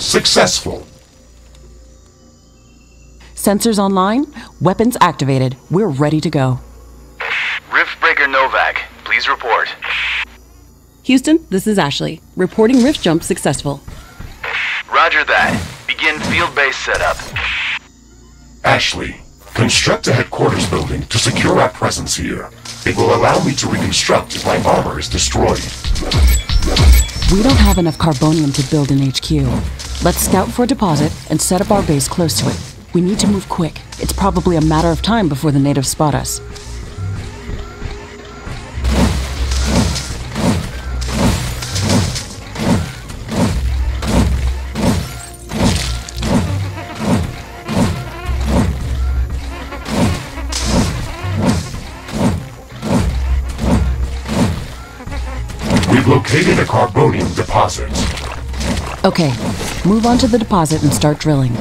successful. Sensors online, weapons activated. We're ready to go. Riftbreaker Novak, please report. Houston, this is Ashley. Reporting rift jump successful. Roger that. Begin field base setup. Ashley, construct a headquarters building to secure our presence here. It will allow me to reconstruct if my armor is destroyed. We don't have enough carbonium to build an HQ. Let's scout for a deposit and set up our base close to it. We need to move quick. It's probably a matter of time before the natives spot us. We've located a carbonium deposit. Okay, move on to the deposit and start drilling.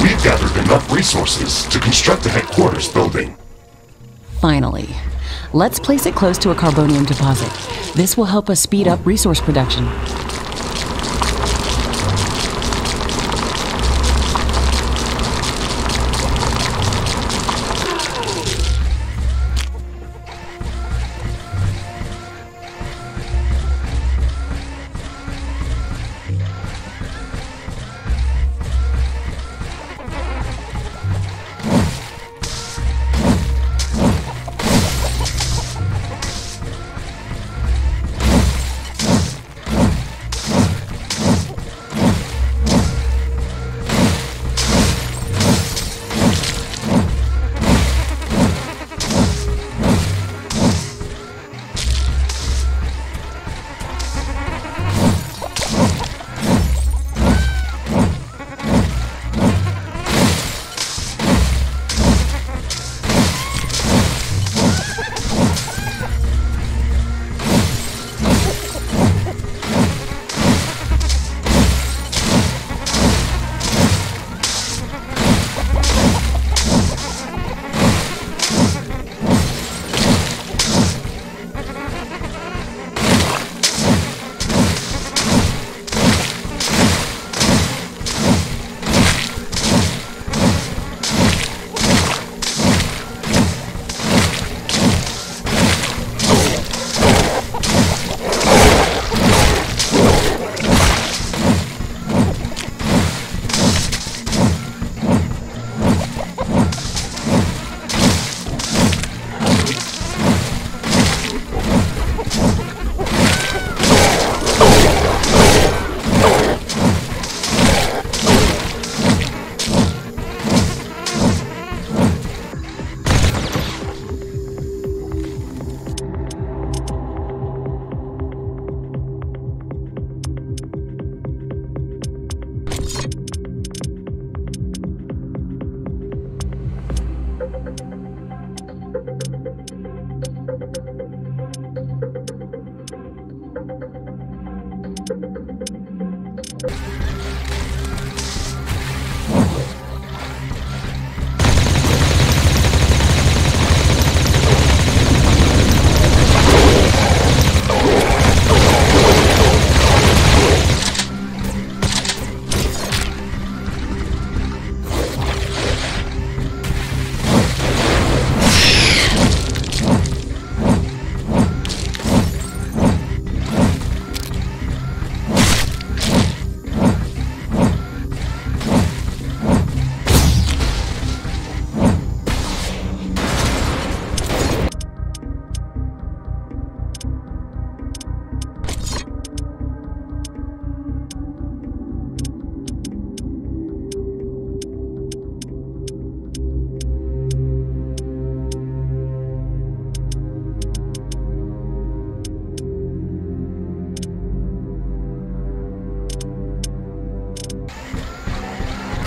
We've gathered enough resources to construct a headquarters building. Finally. Let's place it close to a carbonium deposit. This will help us speed up resource production.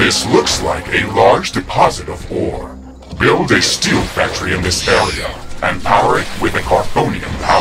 This looks like a large deposit of ore. Build a steel factory in this area and power it with a carbonium power.